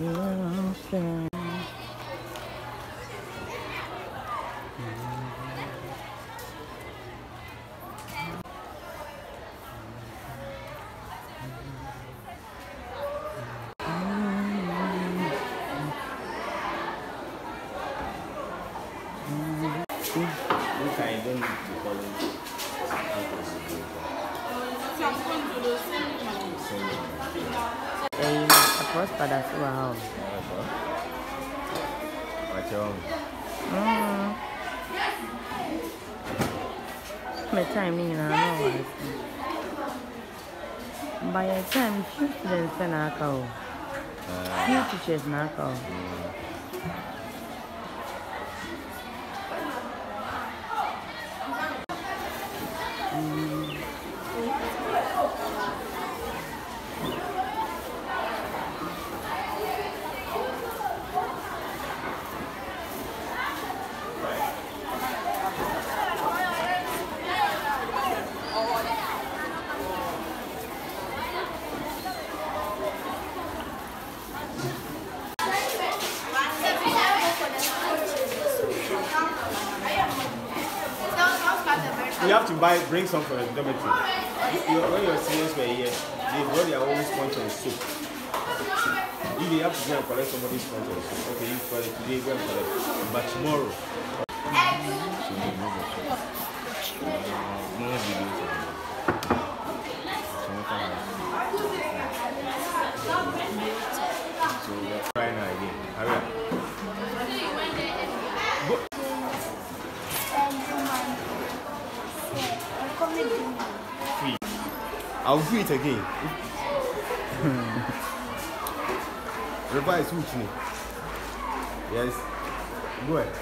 não sei. Thank you. To call him. ɛyi apɔspa da so wɔ ha o Wachong. Mm. me time nyinaa na ase by your time few students na aka o few teachers na aka o You have to buy, bring some for the dormitory. You, you, when your seniors were here, they brought their own sponge and soup. If they have to go and collect somebody's sponge and soup, okay, you for it today, go and collect. But tomorrow, so I'll do it again. Revise which me? Yes. Go ahead.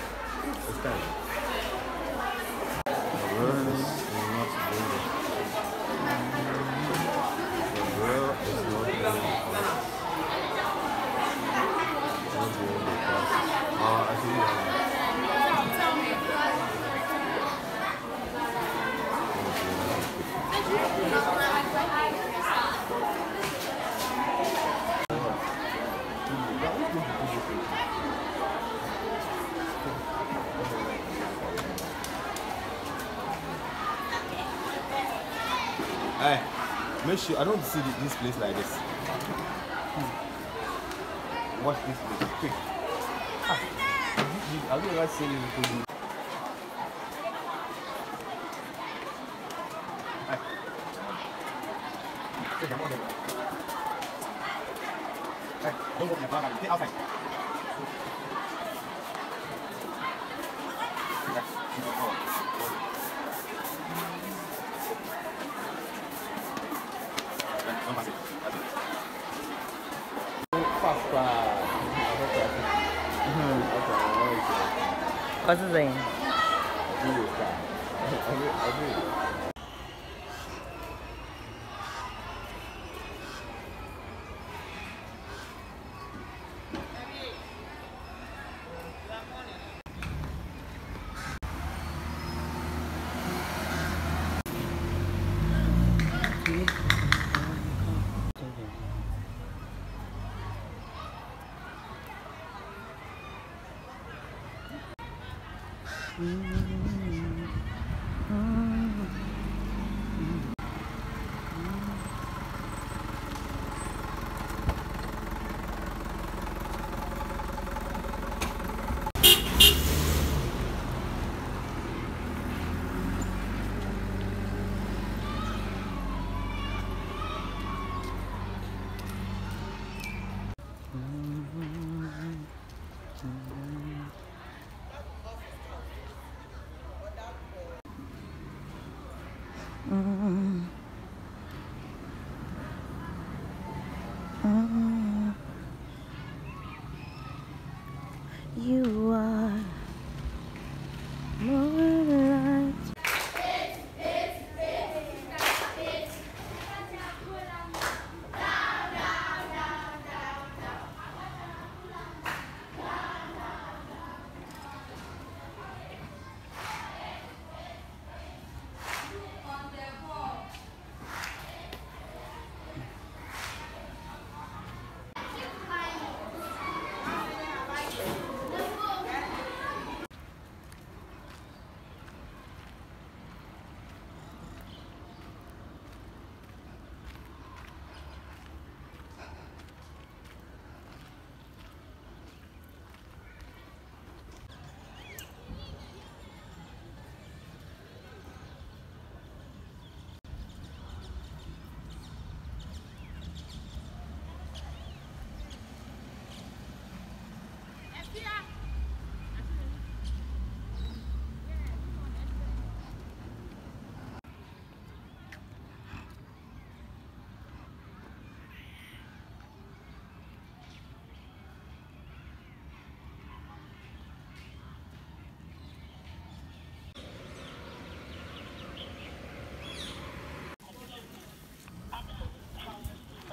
It's time. Make sure I don't see thi- this place like this. Watch this place, quick. Ah, have you ever seen it? Hey. Don't the car, man. Stay outside. faço com a... Uhum. uhum. Quantos aí? Duas, tá? É, é Mm-hmm. Mm-hmm.